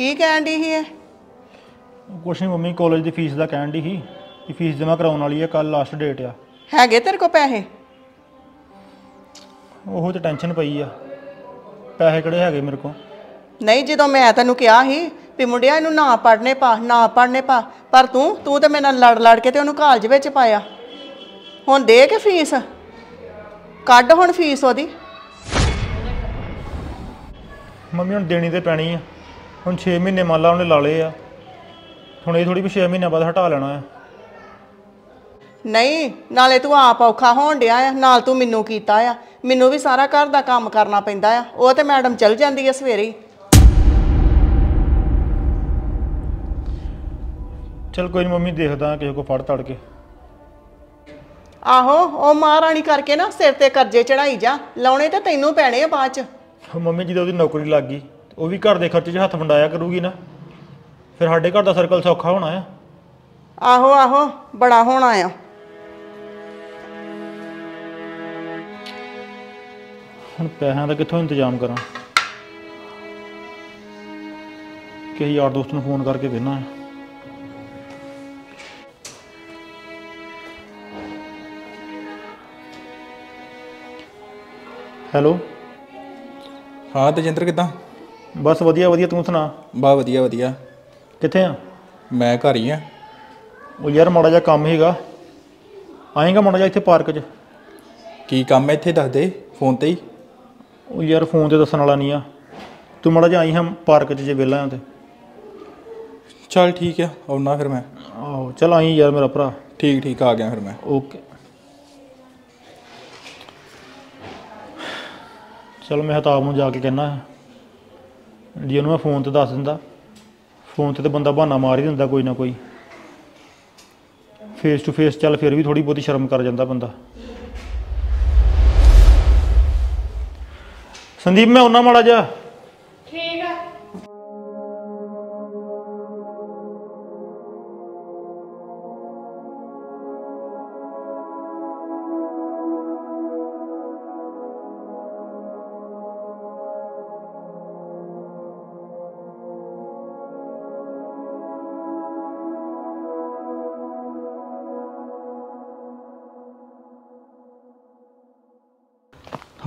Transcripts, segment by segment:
ਕੀ ਕਹਿਣ ਦੀ ਸੀ ਇਹ? ਕੁਛ ਨਹੀਂ ਮੰਮੀ ਕਾਲਜ ਦੀ ਫੀਸ ਦਾ ਕਹਿਣ ਦੀ ਸੀ ਕਿ ਫੀਸ ਜਮ੍ਹਾਂ ਕਰਾਉਣ ਵਾਲੀ ਹੈ ਕੱਲ ਲਾਸਟ ਡੇਟ ਆ। ਹੈਗੇ ਤੇਰੇ ਕੋ ਪੈਸੇ? ਉਹ ਤੇ ਟੈਨਸ਼ਨ ਪਈ ਆ। ਪੈਸੇ ਕਿਹੜੇ ਹੈਗੇ ਮੇਰੇ ਕੋਲ? ਨਹੀਂ ਜਦੋਂ ਮੈਂ ਤੈਨੂੰ ਕਿਹਾ ਸੀ ਵੀ ਮੁੰਡਿਆ ਇਹਨੂੰ ਨਾ ਪੜਨੇ ਪਾ ਨਾ ਪੜਨੇ ਪਾ ਪਰ ਤੂੰ ਤੂੰ ਤੇ ਮੇਰੇ ਨਾਲ ਲੜ ਲੜ ਕੇ ਤੇ ਉਹਨੂੰ ਕਾਲਜ ਵਿੱਚ ਪਾਇਆ। ਹੁਣ ਦੇ ਕੇ ਫੀਸ ਕੱਢ ਹੁਣ ਫੀਸ ਉਹਦੀ। ਮੰਮੀ ਹੁਣ ਦੇਣੀ ਤੇ ਪੈਣੀ ਆ। ਹੁਣ 6 ਮਹੀਨੇ ਮੰਨ ਲਾ ਉਹਨੇ ਲਾ ਲਏ ਆ। ਹੁਣ ਇਹ ਥੋੜੀ ਵੀ 6 ਮਹੀਨਿਆਂ ਬਾਅਦ ਹਟਾ ਲੈਣਾ ਆ। ਨਹੀਂ ਨਾਲੇ ਤੂੰ ਆਪ ਔਖਾ ਹੋਣ ਡਿਆ ਆ ਨਾਲ ਤੂੰ ਮੈਨੂੰ ਕੀਤਾ ਆ। ਮੈਨੂੰ ਵੀ ਸਾਰਾ ਘਰ ਦਾ ਕੰਮ ਕਰਨਾ ਪੈਂਦਾ ਆ। ਉਹ ਤੇ ਮੈਡਮ ਚਲ ਜਾਂਦੀ ਆ ਸਵੇਰੇ ਹੀ। ਚਲ ਕੋਈ ਨਹੀਂ ਮੰਮੀ ਦੇਖਦਾ ਕਿਸੇ ਕੋ ਫੜ ਤੜ ਕੇ। ਆਹੋ ਉਹ ਮਹਾਰਾਣੀ ਕਰਕੇ ਨਾ ਸਿਰ ਤੇ ਕਰਜ਼ੇ ਚੜਾਈ ਜਾ। ਲਾਉਣੇ ਤੇ ਤੈਨੂੰ ਪੈਣੇ ਆ ਬਾਅਦ ਚ। ਮੰਮੀ ਜਦੋਂ ਉਹਦੀ ਨੌਕਰੀ ਲੱਗ ਗਈ ਉਹ ਵੀ ਘਰ ਦੇ ਖਰਚੇ 'ਚ ਹੱਥ ਵੰਡਾਇਆ ਕਰੂਗੀ ਨਾ। ਫਿਰ ਸਾਡੇ ਘਰ ਦਾ ਸਰਕਲ ਸੌਖਾ ਹੋਣਾ ਆ। ਆਹੋ ਆਹੋ ਬੜਾ ਹੋਣਾ ਆ। ਹੁਣ ਪੈਸਿਆਂ ਦਾ ਕਿੱਥੋਂ ਇੰਤਜ਼ਾਮ ਕਰਾਂ? ਕਿਸੇ ਯਾਰ ਦੋਸਤ ਨੂੰ ਫੋਨ ਕਰਕੇ ਵੇਖਣਾ ਹੈ ਹੈਲੋ। ਹਾਂ ਤੇਜਿੰਦਰ ਕਿਦਾਂ? ਬਸ ਵਧੀਆ ਵਧੀਆ ਤੂੰ ਸੁਣਾ? ਬਾ ਵਧੀਆ ਵਧੀਆ। ਕਿੱਥੇ ਆ? ਮੈਂ ਘਰ ਹੀ ਆ। ਉਹ ਯਾਰ ਮਾੜਾ ਜਿਹਾ ਕੰਮ ਹੈਗਾ ਆਏਗਾ ਮਾੜਾ ਜਿਹਾ ਇੱਥੇ ਪਾਰਕ 'ਚ? ਕੀ ਕੰਮ ਹੈ ਇੱਥੇ ਦੱਸ ਦੇ ਫੋਨ ਤੇ ਹੀ? ਉਹ ਯਾਰ ਫੋਨ ਤੇ ਦੱਸਣ ਵਾਲਾ ਨਹੀਂ ਆ। ਤੂੰ ਮਾੜਾ ਜਿਹਾ ਆਈ ਹਾਂ ਪਾਰਕ 'ਚ ਜੇ ਵਿਹਲਾ ਆ ਤੇ। ਚੱਲ ਠੀਕ ਆ ਆਉਣਾ ਫਿਰ ਮੈਂ। ਆਹੋ ਚਲ ਆਈ ਯਾਰ ਮੇਰਾ ਭਰਾ। ਠੀਕ ਠੀਕ ਆ ਗਿਆ ਫਿਰ ਮੈਂ। ਓਕੇ। ਚਲੋ ਮੈਂ ਹਤਾਬ ਨੂੰ ਜਾ ਕੇ ਕਹਿਣਾ ਜੀ ਉਹਨੂੰ ਮੈਂ ਫੋਨ ਤੇ ਦੱਸ ਦਿੰਦਾ, ਫੋਨ ਤੇ ਤਾਂ ਬੰਦਾ ਬਹਾਨਾ ਮਾਰ ਹੀ ਦਿੰਦਾ ਕੋਈ ਨਾ ਕੋਈ। ਫੇਸ ਟੂ ਫੇਸ ਚੱਲ ਫਿਰ ਵੀ ਥੋੜੀ ਬਹੁਤੀ ਸ਼ਰਮ ਕਰ ਜਾਂਦਾ ਬੰਦਾ। ਸੰਦੀਪ, ਮੈਂ ਉਹਨਾਂ ਮਾੜਾ ਜਿਹਾ।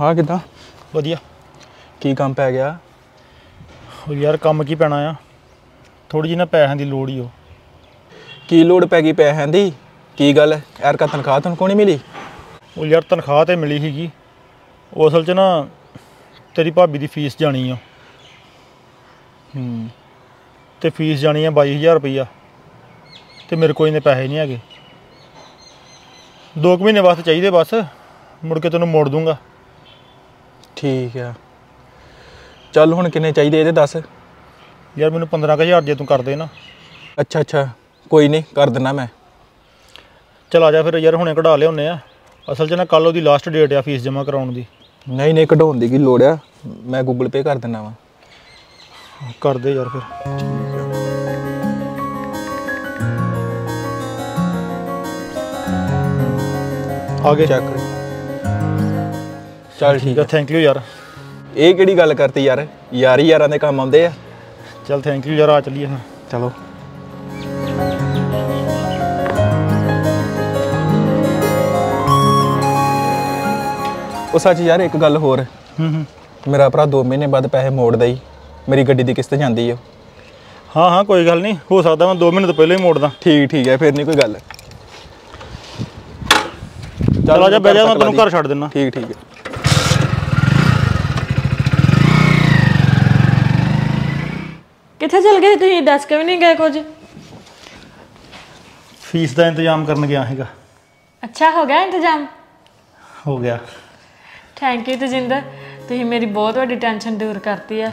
ਹਾਂ ਕਿਦਾਂ? ਵਧੀਆ। ਕੀ ਕੰਮ ਪੈ ਗਿਆ? ਉਹ ਯਾਰ ਕੰਮ ਕੀ ਪੈਣਾ ਆ? ਥੋੜੀ ਜਿਹੀ ਨਾ ਪੈਸਿਆਂ ਦੀ ਲੋੜ ਹੀ ਉਹ ਕੀ ਲੋੜ ਪੈ ਗਈ ਪੈਸਿਆਂ ਦੀ? ਕੀ ਗੱਲ? ਯਾਰ ਕਾ ਤਨਖਾਹ ਤੁਹਾਨੂੰ ਕੋਣੀ ਮਿਲੀ? ਉਹ ਯਾਰ ਤਨਖਾਹ ਤੇ ਮਿਲੀ ਸੀਗੀ। ਉਹ ਅਸਲ 'ਚ ਨਾ ਤੇਰੀ ਭਾਬੀ ਦੀ ਫੀਸ ਜਾਣੀ ਆ। ਹੂੰ। ਤੇ ਫੀਸ ਜਾਣੀ ਆ 22000 ਰੁਪਈਆ। ਤੇ ਮੇਰੇ ਕੋਲ ਇਹਨੇ ਪੈਸੇ ਨਹੀਂ ਹੈਗੇ। ਦੋ ਕੁ ਮਹੀਨੇ ਵਾਸਤੇ ਚਾਹੀਦੇ ਬਸ। ਮੁੜ ਕੇ ਤੈਨੂੰ ਮੋੜ ਦੂੰਗਾ। ਠੀਕ ਆ। ਚੱਲ ਹੁਣ ਕਿੰਨੇ ਚਾਹੀਦੇ ਇਹਦੇ ਦੱਸ? ਯਾਰ ਮੈਨੂੰ 15000 ਜੇ ਤੂੰ ਕਰ ਦੇ ਨਾ। ਅੱਛਾ ਅੱਛਾ। ਕੋਈ ਨਹੀਂ ਕਰ ਦਿੰਦਾ ਮੈਂ। ਚਲ ਆ ਜਾ ਫਿਰ ਯਾਰ ਹੁਣੇ ਕਢਾ ਲਿਆਉਨੇ ਆ। ਅਸਲ 'ਚ ਨਾ ਕੱਲ ਉਹਦੀ ਲਾਸਟ ਡੇਟ ਆ ਫੀਸ ਜਮ੍ਹਾਂ ਕਰਾਉਣ ਦੀ। ਨਹੀਂ ਨਹੀਂ ਕਢਾਉਣ ਦੀ ਕੀ ਲੋੜ ਆ? ਮੈਂ ਗੂਗਲ ਪੇ ਕਰ ਦਿੰਦਾ ਵਾ। ਕਰ ਦੇ ਯਾਰ ਫਿਰ। ਆ ਗਏ। ਚੈੱਕ ਚੱਲ ਠੀਕ ਆ। ਥੈਂਕ ਯੂ ਯਾਰ। ਇਹ ਕਿਹੜੀ ਗੱਲ ਕਰਤੀ ਯਾਰ? ਯਾਰੀ ਯਾਰਾਂ ਦੇ ਕੰਮ ਆਉਂਦੇ ਆ। ਚਲ ਥੈਂਕ ਯੂ ਯਾਰ ਆ ਚੱਲੀਏ ਫਿਰ ਚਲੋ। ਉਹ ਸੱਚ ਯਾਰ ਇੱਕ ਗੱਲ ਹੋਰ। ਹੂੰ ਹੂੰ। ਮੇਰਾ ਭਰਾ 2 ਮਹੀਨੇ ਬਾਅਦ ਪੈਸੇ ਮੋੜਦਾ ਹੀ ਮੇਰੀ ਗੱਡੀ ਦੀ ਕਿਸ਼ਤ ਜਾਂਦੀ ਆ। ਹਾਂ ਹਾਂ ਕੋਈ ਗੱਲ ਨਹੀਂ। ਹੋ ਸਕਦਾ ਮੈਂ 2 ਮਹੀਨੇ ਤੋਂ ਪਹਿਲਾਂ ਹੀ ਮੋੜਦਾ। ਠੀਕ ਠੀਕ ਹੈ ਫਿਰ ਨਹੀਂ ਕੋਈ ਗੱਲ। ਚਲ ਆ ਜਾ ਬਹਿ ਜਾ ਮੈਂ ਤੈਨੂੰ ਘਰ ਛੱਡ ਦਿੰਦਾ ਠੀਕ ਠੀਕ ਹੈ ਕਿੱਥੇ ਚਲ ਗਏ? ਤੁਸੀਂ ਦੱਸ ਕੇ ਵੀ ਨਹੀਂ ਗਏ ਕੁਝ? ਫੀਸ ਦਾ ਇੰਤਜ਼ਾਮ ਕਰਨ ਗਿਆ ਹੈਗਾ ਅੱਛਾ ਹੋ ਗਿਆ ਇੰਤਜ਼ਾਮ? ਹੋ ਗਿਆ। Thank you Tajinder. ਤੁਸੀਂ ਮੇਰੀ ਬਹੁਤ ਵੱਡੀ ਟੈਨਸ਼ਨ ਦੂਰ ਕਰਤੀ ਆ।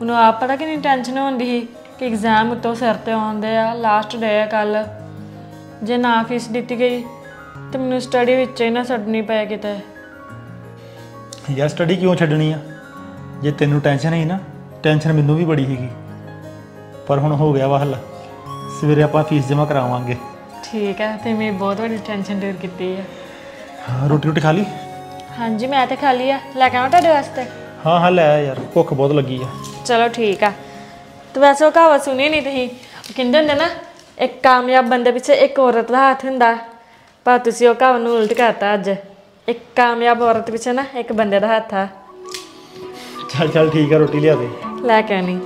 ਮੈਨੂੰ ਆਪ ਪਤਾ ਕਿੰਨੀ ਟੈਨਸ਼ਨ ਹੁੰਦੀ ਸੀ ਕਿ ਐਗਜ਼ਾਮ ਉੱਤੋਂ ਸਿਰ ਤੇ ਆਉਂਦੇ ਆ ਲਾਸਟ ਡੇ ਆ ਕੱਲ। ਜੇ ਨਾ ਫੀਸ ਦਿੱਤੀ ਗਈ ਤੇ ਮੈਨੂੰ ਸਟੱਡੀ ਵਿੱਚ ਹੀ ਨਾ ਛੱਡਣੀ ਪਏ ਕਿਤੇ। ਯਾਰ ਸਟੱਡੀ ਕਿਉਂ ਛੱਡਣੀ ਆ? ਜੇ ਤੈਨੂੰ ਟੈਨਸ਼ਨ ਹੈ ਨਾ ਟੈਨਸ਼ਨ ਮੈਨੂੰ ਵੀ ਬੜੀ ਹੈਗੀ ਪਰ ਹੁਣ ਹੋ ਗਿਆ ਵਾ ਹੱਲ ਸਵੇਰੇ ਆਪਾਂ ਫੀਸ ਜਮ੍ਹਾਂ ਕਰਾਵਾਂਗੇ। ਠੀਕ ਹੈ ਤੇ ਮੇਰੀ ਬਹੁਤ ਵੱਡੀ ਟੈਨਸ਼ਨ ਦੂਰ ਕੀਤੀ ਆ। ਹਾਂ ਰੋਟੀ ਰੋਟੀ ਖਾ ਲਈ? ਹਾਂਜੀ ਮੈਂ ਤੇ ਖਾਲੀ ਆ। ਲੈ ਕੇ ਆਵਾਂ ਤੁਹਾਡੇ ਵਾਸਤੇ? ਹਾਂ ਹਾਂ ਲੈ ਆ ਯਾਰ ਭੁੱਖ ਬਹੁਤ ਲੱਗੀ ਆ। ਚਲੋ ਠੀਕ ਆ। ਤੇ ਵੈਸੇ ਉਹ ਕਹਾਵਤ ਸੁਣੀ ਨਹੀਂ ਤੁਸੀਂ? ਉਹ ਕਹਿੰਦੇ ਹੁੰਦੇ ਨਾ ਇੱਕ ਕਾਮਯਾਬ ਬੰਦੇ ਪਿੱਛੇ ਇੱਕ ਔਰਤ ਦਾ ਹੱਥ ਹੁੰਦਾ। ਪਰ ਤੁਸੀਂ ਉਹ ਕਹਾਵਤ ਨੂੰ ਉਲਟ ਕਰਤਾ ਅੱਜ। ਇੱਕ ਕਾਮਯਾਬ ਔਰਤ ਪਿੱਛੇ ਨਾ ਇੱਕ ਬੰਦੇ ਦਾ ਹੱਥ ਆ। ਚੱਲ ਚੱਲ ਠੀਕ ਆ ਰੋਟੀ ਲਿਆ ਦੇ। ਲੈ ਕੇ ਆਣੀ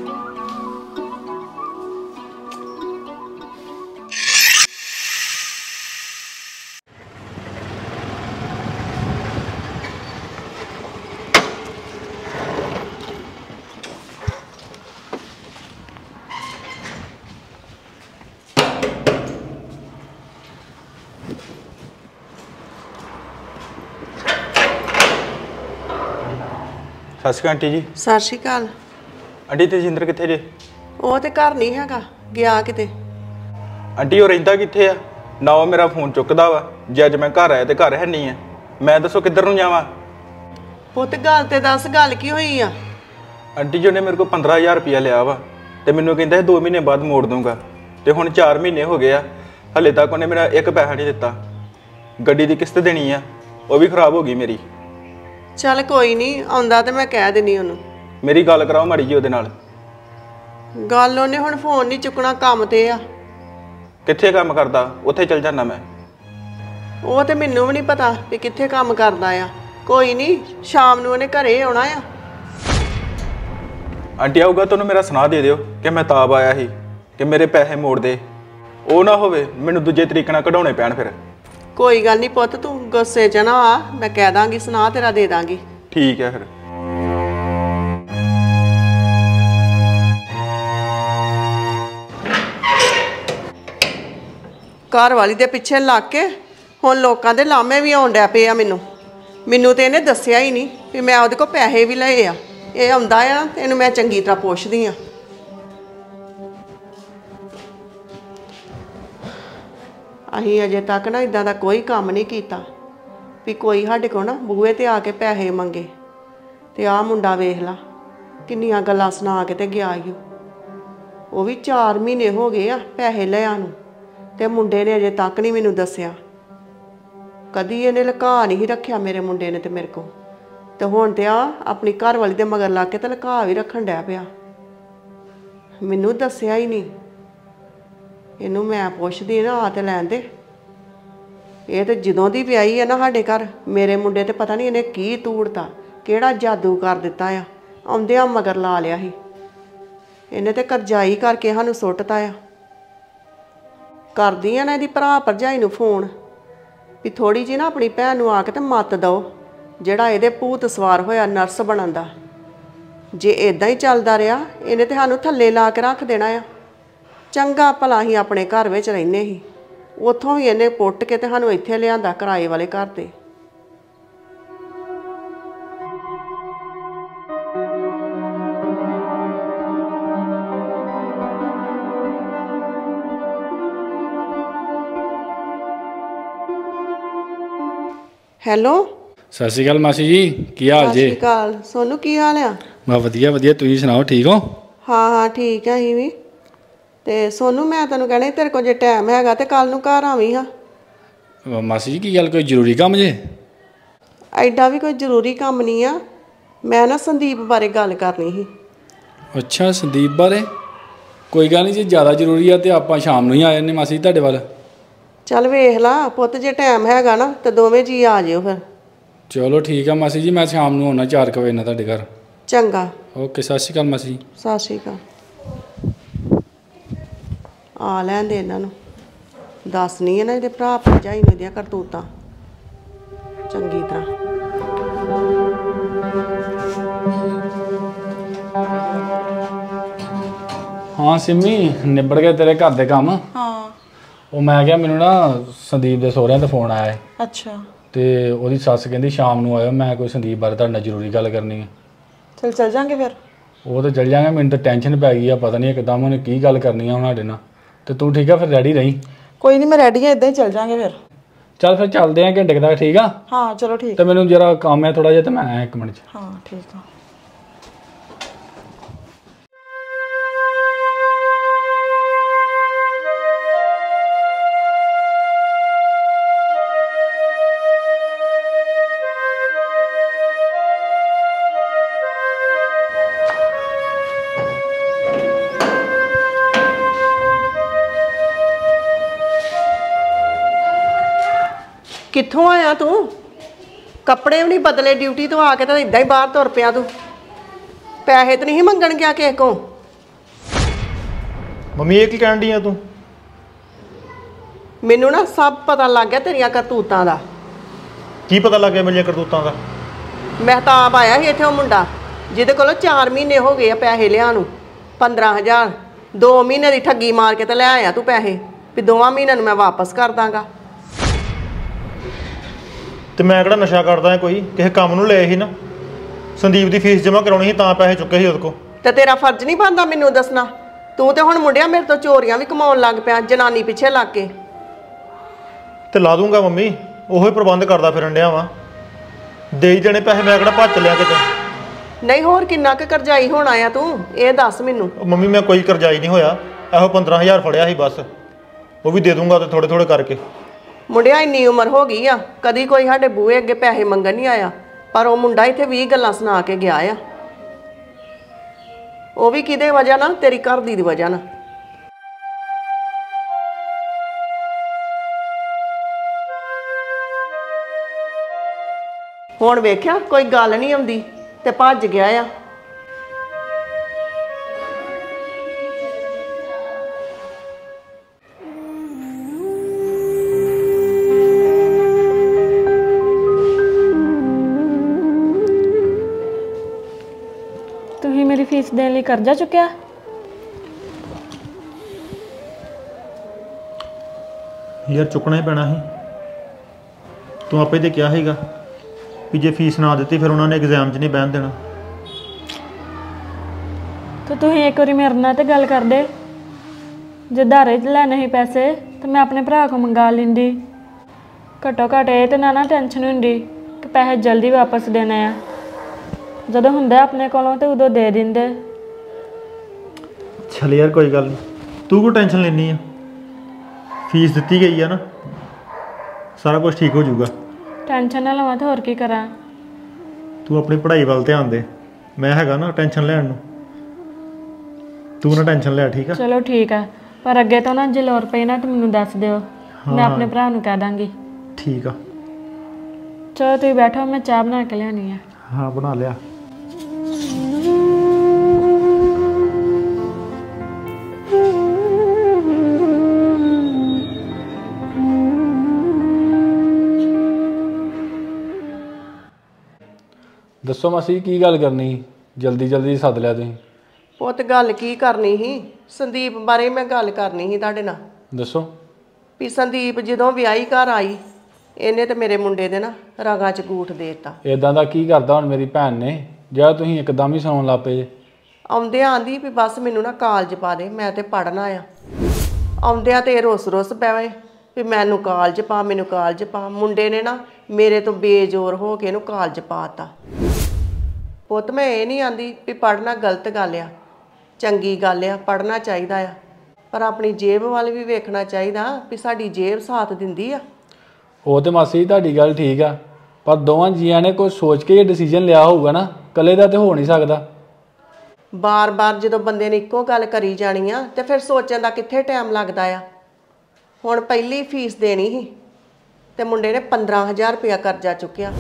ਸਤਿ ਸ਼੍ਰੀ ਅਕਾਲ ਆਂਟੀ ਜੀ। ਸਤਿ ਸ਼੍ਰੀ ਅਕਾਲ। ਆਂਟੀ ਤੇਜਿੰਦਰ ਕਿੱਥੇ ਜੇ? ਉਹ ਤੇ ਘਰ ਨਹੀਂ ਹੈਗਾ ਗਿਆ ਕਿਤੇ। ਆਂਟੀ ਉਹ ਰਹਿੰਦਾ ਕਿੱਥੇ ਆ? ਨਾ ਉਹ ਮੇਰਾ ਫੋਨ ਚੁੱਕਦਾ ਵਾ ਜੇ ਅੱਜ ਮੈਂ ਘਰ ਆਇਆ ਤੇ ਘਰ ਹੈ ਨਹੀਂ ਆ। ਮੈਂ ਦੱਸੋ ਕਿੱਧਰ ਨੂੰ ਜਾਵਾਂ? ਪੁੱਤ ਗੱਲ ਤੇ ਦੱਸ ਗੱਲ ਕੀ ਹੋਈ ਆ? ਆਂਟੀ ਜੀ ਨੇ ਮੇਰੇ ਕੋਲ 15000 ਰੁਪਇਆ ਲਿਆ ਵਾ ਤੇ ਮੈਨੂੰ ਕਹਿੰਦਾ ਇਹ 2 ਮਹੀਨੇ ਬਾਅਦ ਮੋੜ ਦੂੰਗਾ ਤੇ ਹੁਣ 4 ਮਹੀਨੇ ਹੋ ਗਏ ਆ ਹਲੇ ਤੱਕ ਉਹਨੇ ਮੇਰਾ ਇੱਕ ਪੈਸਾ ਨਹੀਂ ਦਿੱਤਾ। ਗੱਡੀ ਦੀ ਕਿਸ਼ਤ ਦੇਣੀ ਆ ਉਹ ਵੀ ਖਰਾਬ ਹੋ ਗਈ ਮੇਰੀ। ਚੱਲ ਕੋਈ ਨਹੀਂ ਆਉਂਦਾ ਤੇ ਮੈਂ ਕਹਿ ਦੇਣੀ ਉਹਨੂੰ। ਮੇਰੀ ਗੱਲ ਕਰਾਓ ਮਾੜੀ ਜੀ ਉਹਦੇ ਨਾਲ। ਗੱਲ ਉਹਨੇ ਹੁਣ ਫੋਨ ਨਹੀਂ ਚੁੱਕਣਾ ਕੰਮ ਤੇ ਆ। ਕਿੱਥੇ ਕੰਮ ਕਰਦਾ? ਉੱਥੇ ਚਲ ਜਾਣਾ ਮੈਂ। ਉਹ ਤੇ ਮੈਨੂੰ ਵੀ ਨਹੀਂ ਪਤਾ ਵੀ ਕਿੱਥੇ ਕੰਮ ਕਰਦਾ ਆ। ਕੋਈ ਨਹੀਂ ਸ਼ਾਮ ਨੂੰ ਉਹਨੇ ਘਰੇ ਆਉਣਾ ਆ। ਆਂਟੀ ਆਊਗਾ ਤੁਹਾਨੂੰ ਮੇਰਾ ਸੁਣਾ ਦੇ ਦਿਓ ਕਿ ਮੈਂ ਤਾਬ ਆਇਆ ਸੀ ਕਿ ਮੇਰੇ ਪੈਸੇ ਮੋੜ ਦੇ। ਉਹ ਨਾ ਹੋਵੇ ਮੈਨੂੰ ਦੂਜੇ ਤਰੀਕੇ ਨਾਲ ਕਢਾਉਣੇ ਪੈਣ ਫਿਰ। ਕੋਈ ਗੱਲ ਨਹੀਂ ਪੁੱਤ ਤੂੰ ਗੁੱਸੇ 'ਚ ਨਾ ਆ ਮੈਂ ਕਹਿ ਦਾਂਗੀ ਸੁਣਾ ਤੇਰਾ ਦੇ ਦਾਂਗੀ। ਠੀਕ ਹੈ ਫਿਰ। ਘਰ ਵਾਲੀ ਦੇ ਪਿੱਛੇ ਲੱਗ ਕੇ ਹੁਣ ਲੋਕਾਂ ਦੇ ਲਾਮੇ ਵੀ ਆਉਣ ਡੈ ਪਏ ਆ ਮੈਨੂੰ। ਮੈਨੂੰ ਤੇ ਇਹਨੇ ਦੱਸਿਆ ਹੀ ਨਹੀਂ ਵੀ ਮੈਂ ਉਹਦੇ ਕੋਲ ਪੈਸੇ ਵੀ ਲਏ ਆ। ਇਹ ਆਉਂਦਾ ਆ ਇਹਨੂੰ ਮੈਂ ਚੰਗੀ ਤਰ੍ਹਾਂ ਪੁੱਛਦੀ ਆ। ਅਸੀਂ ਅਜੇ ਤੱਕ ਨਾ ਇਦਾਂ ਦਾ ਕੋਈ ਕੰਮ ਨਹੀਂ ਕੀਤਾ ਵੀ ਕੋਈ ਸਾਡੇ ਕੋਲ ਨਾ ਬੂਹੇ ਤੇ ਆ ਕੇ ਪੈਸੇ ਮੰਗੇ ਤੇ ਆਹ ਮੁੰਡਾ ਵੇਖ ਲਾ, ਕਿੰਨੀਆਂ ਗੱਲਾਂ ਸੁਣਾ ਕੇ ਤੇ ਗਿਆ ਈ ਓ। ਉਹ ਵੀ 4 ਮਹੀਨੇ ਹੋ ਗਏ ਆ ਪੈਸੇ ਲਿਆ ਨੂੰ ਤੇ ਮੁੰਡੇ ਨੇ ਅਜੇ ਤੱਕ ਨਹੀਂ ਮੈਨੂੰ ਦੱਸਿਆ। ਕਦੀ ਇਹਨੇ ਲੁਕਾ ਨਹੀਂ ਰੱਖਿਆ ਮੇਰੇ ਮੁੰਡੇ ਨੇ ਤੇ ਮੇਰੇ ਕੋ ਤੇ ਹੁਣ ਤੇ ਆ ਆਪਣੀ ਘਰ ਵਾਲੀ ਦੇ ਮਗਰ ਲਾ ਕੇ ਤੇ ਲੁਕਾ ਵੀ ਰੱਖਣ ਡਿਆ ਪਿਆ। ਮੈਨੂੰ ਦੱਸਿਆ ਹੀ ਨਹੀਂ। ਇਹਨੂੰ ਮੈਂ ਪੁੱਛਦੀ ਨਾ ਆ ਤੇ ਲੈਣ ਦੇ। ਇਹ ਤੇ ਜਦੋਂ ਦੀ ਵਿਆਹੀ ਹੈ ਨਾ ਸਾਡੇ ਘਰ, ਮੇਰੇ ਮੁੰਡੇ ਤੇ ਪਤਾ ਨਹੀਂ ਇਹਨੇ ਕੀ ਤੂੜਤਾ, ਕਿਹੜਾ ਜਾਦੂ ਕਰ ਦਿੱਤਾ ਆ। ਆਉਂਦਿਆਂ ਮਗਰ ਲਾ ਲਿਆ ਸੀ। ਇਹਨੇ ਤੇ ਕਰਜ਼ਾਈ ਕਰਕੇ ਸਾਨੂੰ ਸੁੱਟਤਾ ਆ। ਕਰਦੀ ਆ ਨਾ ਇਹਦੀ ਭਰਾ ਭਰਜਾਈ ਨੂੰ ਫੋਨ, ਵੀ ਥੋੜੀ ਜੀ ਨਾ ਆਪਣੀ ਭੈਣ ਨੂੰ ਆ ਕੇ ਤੇ ਮੱਤ ਦਓ, ਜਿਹੜਾ ਇਹਦੇ ਭੂਤ ਸਵਾਰ ਹੋਇਆ ਨਰਸ ਬਣਨ ਦਾ। ਜੇ ਇਦਾਂ ਹੀ ਚੱਲਦਾ ਰਿਹਾ, ਇਹਨੇ ਤੇ ਸਾਨੂੰ ਥੱਲੇ ਲਾ ਕੇ ਰੱਖ ਦੇਣਾ ਆ। ਚੰਗਾ ਭਲਾ ਹੀ ਆਪਣੇ ਘਰ ਵਿੱਚ ਰਹਿੰਦੇ ਸੀ। ਉੱਥੋਂ ਹੀ ਇਹਨੇ ਪੁੱਟ ਕੇ ਤੇ ਸਾਨੂੰ ਇੱਥੇ ਲਿਆਂਦਾ ਕਿਰਾਏ ਵਾਲੇ ਘਰ ਤੇ। ਹੈਲੋ? ਸਤਿ ਸ਼੍ਰੀ ਅਕਾਲ ਮਾਸੀ ਜੀ ਕੀ ਹਾਲ ਸਤਿ ਸ਼੍ਰੀ ਜੇ ਅਕਾਲ। ਸੋਨੂੰ ਕੀ ਹਾਲ ਆ? ਮੈਂ ਵਧੀਆ ਵਧੀਆ। ਤੁਸੀਂ ਸੁਣਾਓ ਠੀਕ ਹੋ? ਹਾਂ ਹਾਂ ਠੀਕ ਆ ਅਸੀਂ ਵੀ। ਤੇ ਸੋਨੂੰ ਮੈਂ ਤੈਨੂੰ ਕਹਿਣਾ ਸੀ, ਤੇਰੇ ਕੋਲ ਜੇ ਟਾਈਮ ਹੈਗਾ ਤੇ ਕੱਲ ਨੂੰ ਘਰ ਆਵੀਂ ਹਾਂ। ਅਹ ਮਾਸੀ ਜੀ ਕੀ ਗੱਲ ਕੋਈ ਜ਼ਰੂਰੀ ਕੰਮ ਜੇ? ਐਡਾ ਵੀ ਕੋਈ ਜ਼ਰੂਰੀ ਕੰਮ ਨਹੀਂ ਆ। ਮੈਂ ਨਾ ਸੰਦੀਪ ਬਾਰੇ ਗੱਲ ਕਰਨੀ ਸੀ। ਅੱਛਾ ਸੰਦੀਪ ਬਾਰੇ? ਕੋਈ ਗੱਲ ਨਹੀਂ ਜੇ ਜ਼ਿਆਦਾ ਜ਼ਰੂਰੀ ਆ ਤੇ ਆਪਾਂ ਸ਼ਾਮ ਨੂੰ ਹੀ ਆ ਜਾਂਦੇ ਮਾਸੀ ਜੀ ਤੁਹਾਡੇ ਵੱਲ। ਚੱਲ ਵੇਖ ਲਾ ਪੁੱਤ ਜੇ ਟਾਈਮ ਹੈਗਾ ਨਾ ਤੇ ਦੋਵੇਂ ਜੀ ਆ ਜਿਓ ਫਿਰ। ਚਲੋ ਠੀਕ ਆ ਮਾਸੀ ਜੀ ਮੈਂ ਸ਼ਾਮ ਨੂੰ ਆਉਣਾ 4 ਵਜੇ ਨਾਲ ਤੁਹਾਡੇ ਘਰ। ਚੰਗਾ। ਓਕੇ ਸਤਿ ਸ਼੍ਰੀ ਅਕਾਲ ਮਾਸੀ ਜੀ। ਸਤਿ ਸ਼੍ਰੀ ਅਕਾਲ। ਆ ਲੈਣ ਦੇ ਇਹਨਾਂ ਨੂੰ। ਦੱਸਣੀ ਹੈ ਨਾ ਇਹਦੇ ਭਰਾ ਭਰਜਾਈ ਨੂੰ ਇਹਦੀਆਂ ਕਰਤੂਤਾਂ। ਚੰਗੀ ਤਰ੍ਹਾਂ। ਹਾਂ ਸਿੰਮੀ ਨਿਬੜ ਗਏ ਤੇਰੇ ਘਰ ਦੇ ਕੰਮ। ਹਾਂ। ਉਹ ਮੈਂ ਕਿਹਾ ਮੈਨੂੰ ਨਾ ਸੰਦੀਪ ਦੇ ਸਹੁਰਿਆਂ ਦਾ ਫੋਨ ਆਇਆ ਹੈ ਅੱਛਾ। ਤੇ ਉਹਦੀ ਸੱਸ ਕਹਿੰਦੀ ਸ਼ਾਮ ਨੂੰ ਆਇਓ ਮੈਂ ਕੋਈ ਸੰਦੀਪ ਬਾਰੇ ਤੁਹਾਡੇ ਨਾਲ ਜ਼ਰੂਰੀ ਗੱਲ ਕਰਨੀ ਹੈ ਚਲ ਚੱਲ ਜਾਾਂਗੇ ਫਿਰ। ਉਹ ਤਾਂ ਚੱਲ ਜਾਗਾ ਮੈਨੂੰ ਤਾਂ ਟੈਨਸ਼ਨ ਪੈ ਗਈ ਆ ਪਤਾ ਨਹੀਂ ਇੱਕਦਮ ਉਹਨੇ ਕੀ ਗੱਲ ਕਰਨੀ ਆ ਉਹਨਾਂ ਸਾਡੇ ਨਾਲ। ਤੇ ਤੂੰ ਠੀਕ ਆ ਫਿਰ ਰੈਡੀ ਰਹੀਂ। ਕੋਈ ਨਹੀਂ ਮੈਂ ਰੈਡੀ ਹਾਂ ਇਦਾਂ ਹੀ ਚੱਲ ਜਾਾਂਗੇ ਫਿਰ। ਚੱਲ ਫਿਰ ਚੱਲਦੇ ਆ ਘੰਟੇ ਕੁ ਤੱਕ ਠੀਕ ਆ? ਹਾਂ ਚਲੋ ਠੀਕ। ਤੇ ਮੈਨੂੰ ਜਰਾ ਕੰਮ ਹੈ ਥੋੜਾ ਜਿਹਾ ਤੇ ਮੈਂ ਆਇਆ ਇੱਕ ਮਿੰਟ ਚ। ਹਾਂ ਠੀਕ ਆ। ਕਿੱਥੋਂ ਆਇਆ ਤੂੰ? ਕੱਪੜੇ ਵੀ ਨਹੀਂ ਬਦਲੇ ਡਿਊਟੀ ਤੋਂ ਆ ਕੇ ਤਾਂ ਇਦਾਂ ਹੀ ਬਾਹਰ ਤੁਰ ਪਿਆ ਤੂੰ। ਪੈਸੇ ਤਾਂ ਨਹੀਂ ਮੰਗਣ ਗਿਆ ਕਿਸੇ ਕੋ ਮੰਮੀ ਇਹ ਕੀ ਕਹਿਣ ਡਈ ਆ ਤੂੰ? ਮੈਨੂੰ ਨਾ ਸਭ ਪਤਾ ਲੱਗ ਗਿਆ ਤੇਰੀਆਂ ਕਰਤੂਤਾਂ ਦਾ। ਕੀ ਪਤਾ ਲੱਗ ਗਿਆ ਮੇਰੀਆਂ ਕਰਤੂਤਾਂ ਦਾ? ਮਹਿਤਾਬ ਆਇਆ ਸੀ ਇੱਥੇ ਉਹ ਮੁੰਡਾ ਜਿਹਦੇ ਕੋਲੋਂ 4 ਮਹੀਨੇ ਹੋ ਗਏ ਆ ਪੈਸੇ ਲਿਆ ਨੂੰ। 15000 2 ਮਹੀਨੇ ਦੀ ਠੱਗੀ ਮਾਰ ਕੇ ਤੇ ਲੈ ਆਇਆ ਤੂੰ ਪੈਸੇ ਵੀ ਦੋਵਾਂ ਮਹੀਨਿਆਂ ਨੂੰ ਮੈਂ ਵਾਪਸ ਕਰ ਦਾਂਗਾ। ਤੇ ਮੈਂ ਕਿਹੜਾ ਨਸ਼ਾ ਕਰਦਾ ਕੋਈ? ਕਿਸੇ ਕੰਮ ਨੂੰ ਲਏ ਸੀ ਨਾ। ਸੰਦੀਪ ਦੀ ਫੀਸ ਜਮ੍ਹਾਂ ਕਰਾਉਣੀ ਸੀ ਤਾਂ ਪੈਸੇ ਚੁੱਕੇ ਸੀ ਉਹਦੇ ਕੋਲ। ਤੇ ਤੇਰਾ ਫਰਜ਼ ਨਹੀਂ ਬਣਦਾ ਮੈਨੂੰ ਦੱਸਣਾ। ਤੂੰ ਤੇ ਹੁਣ ਮੁੰਡਿਆ ਮੇਰੇ ਤੋਂ ਚੋਰੀਆਂ ਵੀ ਕਮਾਉਣ ਲੱਗ ਪਿਆ ਜਨਾਨੀ ਪਿੱਛੇ ਲੱਗ ਕੇ। ਤੇ ਲਾ ਦੂੰਗਾ ਮੰਮੀ ਉਹੋ ਹੀ ਪ੍ਰਬੰਧ ਕਰਦਾ ਫਿਰਨ ਡਿਆ ਵਾਂ। ਦੇ ਹੀ ਦੇਣੇ ਪੈਸੇ ਮੈਂ ਕਿਹੜਾ ਭੱਜ ਲਿਆ ਕਿਤੇ। ਨਹੀਂ ਹੋਰ ਕਿੰਨਾ ਕੁ ਕਰਜ਼ਾਈ ਹੋਣਾ ਆ ਤੂੰ? ਇਹ ਦੱਸ ਮੈਨੂੰ। ਉਹ ਮੰਮੀ ਮੈਂ ਕੋਈ ਕਰਜ਼ਾਈ ਨਹੀਂ ਹੋਇਆ। ਇਹੋ 15000 ਫੜਿਆ ਸੀ ਬਸ। ਉਹ ਵੀ ਦੇ ਦੂੰਗਾ ਤੇ ਥੋੜੇ ਥੋੜੇ ਕਰਕੇ। ਮੁੰਡਿਆ, ਇੰਨੀ ਉਮਰ ਹੋ ਗਈ ਆ, ਕਦੀ ਕੋਈ ਸਾਡੇ ਬੂਹੇ ਅੱਗੇ ਪੈਸੇ ਮੰਗਣ ਨਹੀਂ ਆਇਆ, ਪਰ ਉਹ ਮੁੰਡਾ ਇੱਥੇ 20 ਗੱਲਾਂ ਸੁਣਾ ਕੇ ਗਿਆ ਆ। ਉਹ ਵੀ ਕਿਹਦੇ ਵਜ੍ਹਾ ਨਾਲ? ਤੇਰੀ ਘਰ ਦੀ ਦੀ ਵਜ੍ਹਾ ਨਾਲ। ਹੁਣ ਵੇਖਿਆ, ਕੋਈ ਗੱਲ ਨਹੀਂ ਆਉਂਦੀ, ਤੇ ਭੱਜ ਗਿਆ ਆ। ਤੁਸੀਂ ਮੇਰੀ ਫੀਸ ਦੇਣ ਲਈ ਕਰਜ਼ਾ ਚੁੱਕਿਆ? ਯਾਰ ਚੁੱਕਣਾ ਹੀ ਪੈਣਾ ਸੀ। ਤੂੰ ਆਪੇ ਤੇ ਕਿਹਾ ਸੀਗਾ ਵੀ ਜੇ ਫੀਸ ਨਾ ਦਿੱਤੀ ਫਿਰ ਉਹਨਾਂ ਨੇ ਐਗਜ਼ਾਮ 'ਚ ਨਹੀਂ ਬਹਿਣ ਦੇਣਾ। ਤੇ ਤੁਸੀਂ ਇੱਕ ਵਾਰੀ ਮੇਰੇ ਨਾਲ ਤੇ ਗੱਲ ਕਰਦੇ। ਜੇ ਧਾਰੇ 'ਚ ਲੈਣੇ ਸੀ ਪੈਸੇ ਤੇ ਮੈਂ ਆਪਣੇ ਭਰਾ ਕੋਲ ਮੰਗਾ ਲੈਂਦੀ। ਘੱਟੋ ਘੱਟ ਇਹ ਤੇ ਨਾ ਨਾ ਟੈਨਸ਼ਨ ਹੁੰਦੀ ਕਿ ਪੈਸੇ ਜਲਦੀ ਵਾਪਸ ਦੇਣੇ ਆ। ਜਦੋਂ ਹੁੰਦਾ ਆਪਣੇ ਕੋਲੋਂ ਤੇ ਉਦੋਂ ਦੇ ਦਿੰਦੇ। ਚੱਲ ਯਾਰ ਕੋਈ ਗੱਲ ਨਹੀਂ ਤੂੰ ਕੋ ਟੈਨਸ਼ਨ ਲੈਣੀ ਆ? ਫੀਸ ਦਿੱਤੀ ਗਈ ਆ ਨਾ। ਸਾਰਾ ਕੁਝ ਠੀਕ ਹੋ ਜਾਊਗਾ। ਟੈਨਸ਼ਨ ਨਾ ਲਵਾਂ ਤੇ ਹੋਰ ਕੀ ਕਰਾਂ। ਤੂੰ ਆਪਣੀ ਪੜ੍ਹਾਈ ਵੱਲ ਧਿਆਨ ਦੇ। ਮੈਂ ਹੈਗਾ ਨਾ ਟੈਨਸ਼ਨ ਲੈਣ ਨੂੰ। ਤੂੰ ਨਾ ਟੈਨਸ਼ਨ ਲੈ ਠੀਕ ਆ? ਚਲੋ ਠੀਕ ਆ। ਪਰ ਅੱਗੇ ਤੋਂ ਨਾ ਜੇ ਲੋੜ ਪਈ ਨਾ ਤੇ ਮੈਨੂੰ ਦੱਸ ਦਿਓ। ਮੈਂ ਆਪਣੇ ਭਰਾ ਨੂੰ ਕਹਿ ਦਾਂਗੀ। ਠੀਕ ਆ। ਚਲੋ ਤੁਸੀਂ ਬੈਠੋ ਮੈਂ ਚਾਹ ਬਣਾ ਕੇ ਲਿਆਉਣੀ ਆ। ਹਾਂ ਬਣਾ ਲਿਆ। ਦੱਸੋ ਮਾਸੀ ਕੀ ਗੱਲ ਕਰਨੀ? ਜਲਦੀ ਜਲਦੀ ਸੱਦ ਲਿਆ ਤੁਸੀਂ। ਪੁੱਤ ਗੱਲ ਕੀ ਕਰਨੀ ਸੀ? ਸੰਦੀਪ ਬਾਰੇ ਮੈਂ ਗੱਲ ਕਰਨੀ ਸੀ ਤੁਹਾਡੇ ਨਾਲ। ਦੱਸੋ। ਵੀ ਸੰਦੀਪ ਜਦੋਂ ਵਿਆਹੀ ਘਰ ਆਈ ਇਹਨੇ ਤੇ ਮੇਰੇ ਮੁੰਡੇ ਦੇ ਨਾ ਰਗਾਂ 'ਚ ਗੂਠ ਦੇ ਦਿੱਤਾ। ਇਦਾਂ ਦਾ ਕੀ ਕਰਦਾ ਹੁਣ ਮੇਰੀ ਭੈਣ ਨੇ? ਜਿਹੜਾ ਤੁਸੀਂ ਇੱਕਦਮ ਹੀ ਸੁਣਾਉਣ ਲੱਗ ਪਏ ਜੇ? ਆਉਂਦਿਆਂ ਆਂਦੀ ਵੀ ਬਸ ਮੈਨੂੰ ਨਾ ਕਾਲਜ ਪਾ ਦੇ ਮੈਂ ਤੇ ਪੜਨਾ ਆ ਆਉਂਦਿਆਂ ਤੇ ਰੁੱਸ ਰੁੱਸ ਪੈਵੇ ਵੀ ਮੈਨੂੰ ਕਾਲਜ ਪਾ ਮੈਨੂੰ ਕਾਲਜ ਪਾ। ਮੁੰਡੇ ਨੇ ਨਾ ਮੇਰੇ ਤੋਂ ਬੇਜੋਰ ਹੋ ਕੇ ਇਹਨੂੰ ਕਾਲਜ ਪਾਤਾ ਪੁੱਤ ਮੈਂ ਇਹ ਨਹੀਂ ਆਂਦੀ ਵੀ ਪੜਨਾ ਗਲਤ ਗੱਲ ਆ ਚੰਗੀ ਗੱਲ ਆ ਪੜਨਾ ਚਾਹੀਦਾ ਆ। ਪਰ ਆਪਣੀ ਜੇਬ ਵੱਲ ਵੀ ਵੇਖਣਾ ਚਾਹੀਦਾ ਵੀ ਸਾਡੀ ਜੇਬ ਸਾਥ ਦਿੰਦੀ ਆ। ਉਹ ਤੇ ਮਾਸੀ ਤੁਹਾਡੀ ਗੱਲ ਠੀਕ ਆ ਪਰ ਦੋਵਾਂ ਜੀਆਂ ਨੇ ਕੋਈ ਸੋਚ ਕੇ ਇਹ ਡਿਸੀਜਨ ਲਿਆ ਹੋਊਗਾ ਨਾ ਇਕੱਲੇ ਦਾ ਤੇ ਹੋ ਨਹੀਂ ਸਕਦਾ। ਬਾਰ-ਬਾਰ ਜਦੋਂ ਬੰਦੇ ਨੇ ਇੱਕੋ ਗੱਲ ਕਰੀ ਜਾਣੀ ਆ ਤੇ ਫਿਰ ਸੋਚਣ ਦਾ ਕਿੱਥੇ ਟਾਈਮ ਲੱਗਦਾ ਆ? ਹੁਣ ਪਹਿਲੀ ਫੀਸ ਦੇਣੀ ਸੀ ਤੇ ਮੁੰਡੇ ਨੇ 15000 ਰੁਪਇਆ ਕਰਜ਼ਾ ਚੁੱਕਿਆ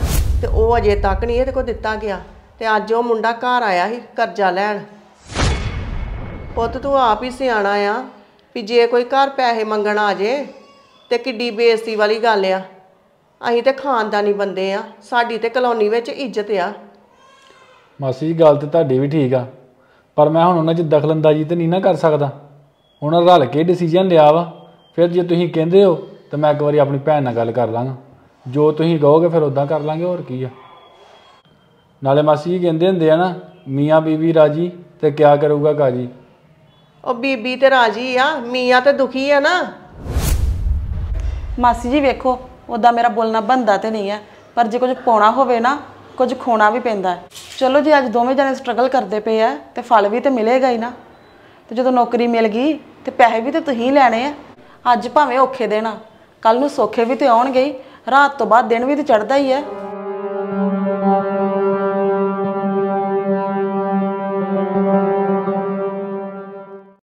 ਤੇ ਉਹ ਅਜੇ ਤੱਕ ਨਹੀਂ ਇਹਦੇ ਕੋਲ ਦਿੱਤਾ ਗਿਆ। ਤੇ ਅੱਜ ਉਹ ਮੁੰਡਾ ਘਰ ਆਇਆ ਸੀ ਕਰਜ਼ਾ ਲੈਣ। ਪੁੱਤ ਤੂੰ ਆਪ ਹੀ ਸਿਆਣਾ ਆ ਵੀ ਜੇ ਕੋਈ ਘਰ ਪੈਸੇ ਮੰਗਣ ਆ ਜੇ ਤੇ ਕਿੱਡੀ ਬੇਇੱਜ਼ਤੀ ਵਾਲੀ ਗੱਲ ਆ। ਅਸੀਂ ਤੇ ਖਾਨਦਾਨੀ ਬੰਦੇ ਆ, ਸਾਡੀ ਤੇ ਕਲੋਨੀ ਵਿੱਚ ਇੱਜ਼ਤ ਆ। ਮਾਸੀ ਜੀ, ਗੱਲ ਤੇ ਤੁਹਾਡੀ ਵੀ ਠੀਕ ਆ, ਪਰ ਮੈਂ ਹੁਣ ਉਹਨਾਂ 'ਚ ਦਖਲਅੰਦਾਜ਼ੀ ਤੇ ਨਹੀਂ ਨਾ ਕਰ ਸਕਦਾ। ਉਹਨਾਂ ਰਲ ਕੇ ਡਿਸੀਜਨ ਲਿਆ ਵਾ, ਫਿਰ ਜੇ ਤੁਸੀਂ ਕਹਿੰਦੇ ਹੋ ਤਾਂ ਮੈਂ ਇੱਕ ਵਾਰੀ ਆਪਣੀ ਭੈਣ ਨਾਲ ਗੱਲ ਕਰ ਲਾਂਗਾ। ਜੋ ਤੁਸੀਂ ਕਹੋਗੇ ਫਿਰ ਉਦਾਂ ਕਰ ਲਾਂਗੇ, ਹੋਰ ਕੀ ਆ। ਨਾਲੇ ਮਾਸੀ ਜੀ ਕਹਿੰਦੇ ਹੁੰਦੇ ਆ ਨਾ ਮੀਆਂ ਬੀਵੀ ਰਾਜੀ ਤੇ ਕਿਆ ਕਰੂਗਾ ਕਾਜੀ। ਉਹ ਬੀਬੀ ਤੇ ਰਾਜੀ ਆ ਮੀਆਂ ਤੇ ਦੁਖੀ ਆ ਨਾ। ਮਾਸੀ ਜੀ ਵੇਖੋ ਉਦਾਂ ਮੇਰਾ ਬੋਲਣਾ ਬੰਦਾ ਤੇ ਨਹੀਂ ਹੈ ਪਰ ਜੇ ਕੁਝ ਪਾਉਣਾ ਹੋਵੇ ਨਾ ਕੁਝ ਖੋਣਾ ਵੀ ਪੈਂਦਾ ਹੈ। ਚਲੋ ਜੇ ਅੱਜ ਦੋਵੇਂ ਜਣੇ ਸਟਰਗਲ ਕਰਦੇ ਪਏ ਆ ਤੇ ਫਲ ਵੀ ਤੇ ਮਿਲੇਗਾ ਹੀ ਨਾ। ਤੇ ਜਦੋਂ ਨੌਕਰੀ ਮਿਲ ਗਈ ਤੇ ਪੈਸੇ ਵੀ ਤੇ ਤੁਸੀਂ ਲੈਣੇ ਆ। ਅੱਜ ਭਾਵੇਂ ਔਖੇ ਦੇਣਾ ਕੱਲ ਨੂੰ ਸੌਖੇ ਵੀ ਤੇ ਆਉਣਗੇ ਹੀ ਰਾਤ ਤੋਂ ਬਾਅਦ ਦਿਨ ਵੀ ਤੇ ਚੜਦਾ ਹੀ ਹੈ।